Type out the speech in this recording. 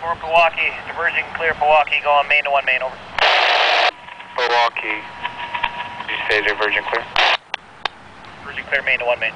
for Milwaukee, diverging clear Milwaukee, going main to one main, over. Milwaukee. Did you say diverging clear? Diverging clear main to one main.